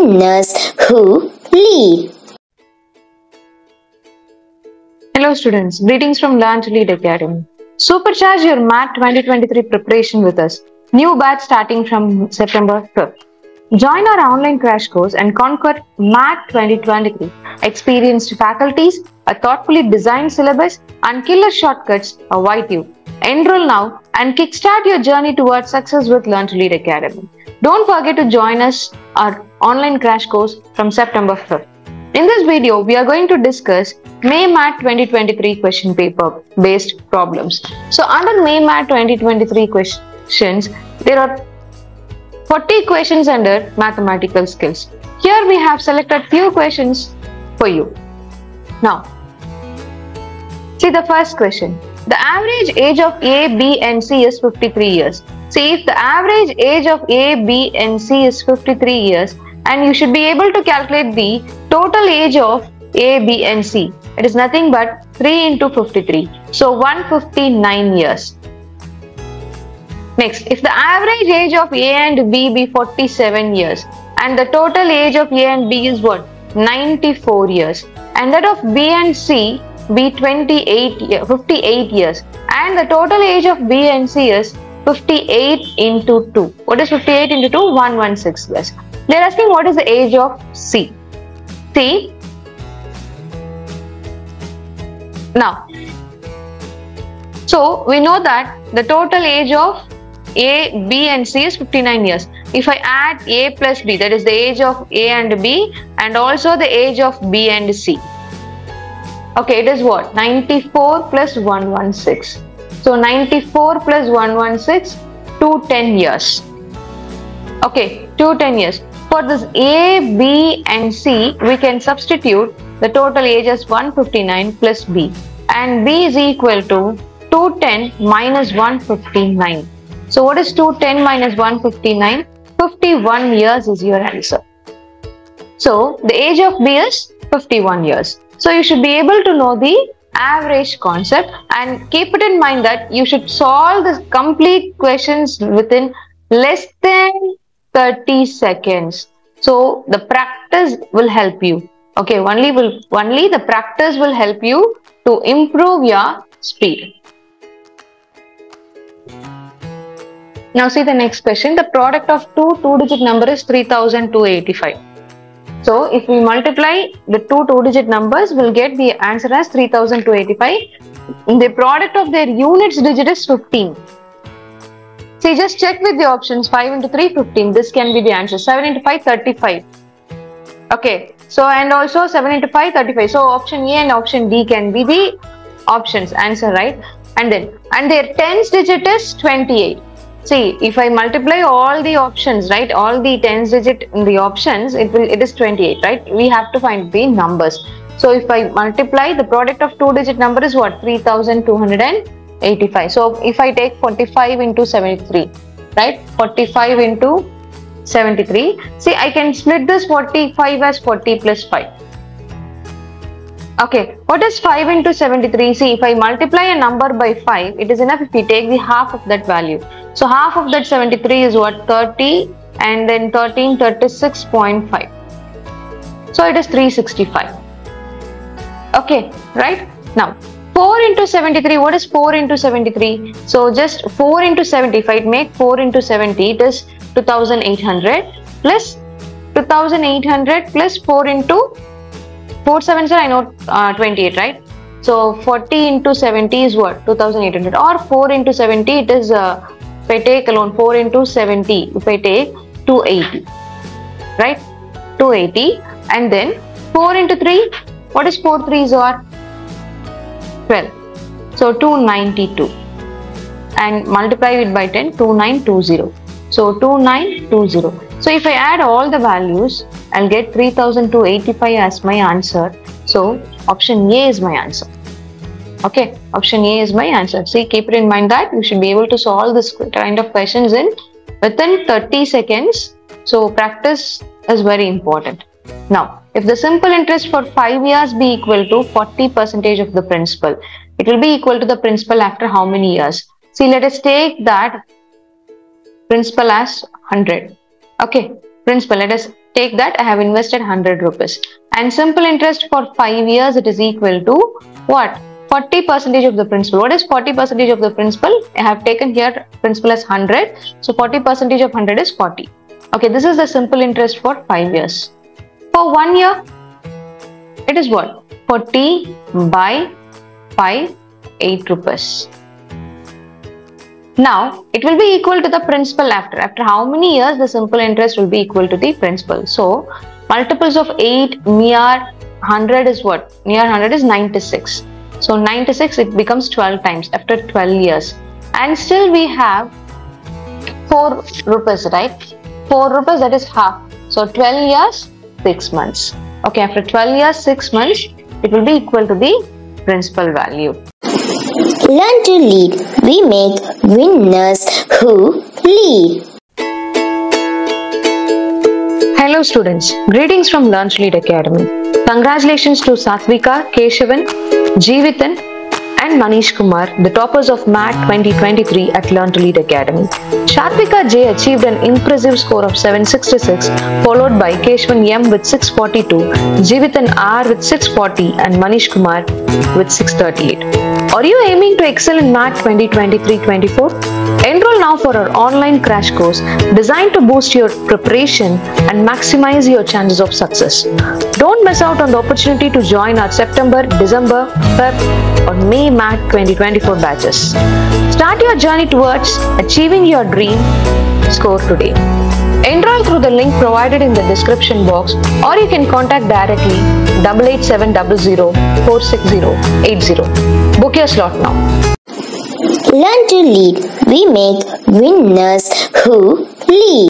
Nurse who lead. Hello students, greetings from Learn to Lead Academy. Supercharge your MAT 2023 preparation with us. New batch starting from September 5th. Join our online crash course and conquer MAT 2023. Experienced faculties, a thoughtfully designed syllabus, and killer shortcuts await you. Enroll now and kickstart your journey towards success with Learn to Lead Academy. Don't forget to join us our online crash course from September 5th. In this video, we are going to discuss May MAT 2023 question paper based problems. So under May MAT 2023 questions, there are 40 questions under mathematical skills. Here we have selected few questions for you. Now, see the first question. The average age of A, B and C is 53 years. See if the average age of A, B and C is 53 years and you should be able to calculate the total age of A, B and C. It is nothing but 3 into 53. So 159 years. Next, if the average age of A and B be 47 years and the total age of A and B is what? 94 years and that of B and C be 28 58 years and the total age of B and C is 58 into 2. What is 58 into 2? 116 years. They are asking what is the age of C. C. Now, so we know that the total age of A, B and C is 59 years. If I add A plus B, that is the age of A and B and also the age of B and C. Okay, it is what? 94 plus 116. So 94 plus 116, 210 years. Okay, 210 years. For this A, B and C, we can substitute the total age as 159 plus B and B is equal to 210 minus 159. So what is 210 minus 159? 51 years is your answer. So the age of B is 51 years. So you should be able to know the average concept and keep it in mind that you should solve the complete questions within less than 30 seconds. So the practice will help you. Okay, only will only the practice will help you to improve your speed. Now see the next question. The product of two two-digit number is 3285. So if we multiply the two two-digit numbers, we'll get the answer as 3285. The product of their units digit is 15. See, just check with the options 5 into 3, 15. This can be the answer. 7 into 5, 35. Okay, so and also 7 into 5, 35. So option A and option D can be the options answer, right? And then, and their tens digit is 28. See, if I multiply all the options, right, all the tens digit in the options, it will, it is 28, right? We have to find the numbers. So if I multiply, the product of two digit number is what? 3285. So if I take 45 into 73, right? 45 into 73. See, I can split this 45 as 40 plus 5. Okay, what is 5 into 73? See, if I multiply a number by 5, it is enough if we take the half of that value. So, half of that 73 is what? 30 and then 13, 36.5. So, it is 365. Okay, right? Now, 4 into 73, what is 4 into 73? So, just 4 into 70, if I make 4 into 70, it is 2800 plus 2800 plus 4 into 4 7s are I know uh, 28 right so 40 into 70 is what 2800 or 4 into 70 it is uh, if I take alone 4 into 70 if I take 280 right 280 and then 4 into 3 what is 4 3s are 12 so 292 and multiply it by 10 2920 so 2920 so if I add all the values, I'll get 3285 as my answer. So option A is my answer. Okay, option A is my answer. See, keep it in mind that you should be able to solve this kind of questions in within 30 seconds. So practice is very important. Now, if the simple interest for 5 years be equal to 40 percentage of the principal, it will be equal to the principal after how many years? See, let us take that principal as 100 Okay, principal, let us take that. I have invested 100 rupees. And simple interest for 5 years, it is equal to what? 40 percentage of the principal. What is 40 percentage of the principal? I have taken here principal as 100. So 40 percentage of 100 is 40. Okay, this is the simple interest for 5 years. For 1 year, it is what? 40 by 5, 8 rupees. Now, it will be equal to the principal after. After how many years the simple interest will be equal to the principal. So, multiples of 8 near 100 is what? Near 100 is 96. So, 96 it becomes 12 times after 12 years. And still we have 4 rupees, right? 4 rupees that is half. So, 12 years, 6 months. Okay, after 12 years, 6 months, it will be equal to the principal value. Learn to lead. We make winners who lead. Hello students, greetings from Learn to Lead Academy. Congratulations to Satvika, Keshavan, Jeevithan and Manish Kumar, the toppers of MAT 2023 at Learn to Lead Academy. Shatvika J achieved an impressive score of 766, followed by Keshavan M with 642, Jeevithan R with 640 and Manish Kumar with 638. Are you aiming to excel in MAT 2023-24? Enroll now for our online crash course designed to boost your preparation and maximize your chances of success. Don't miss out on the opportunity to join our September, December, Feb or May MAT 2024 batches. Start your journey towards achieving your dream score today. Enroll through the link provided in the description box or you can contact directly 88700 46080. Book your slot now. Learn to lead. We make winners who lead.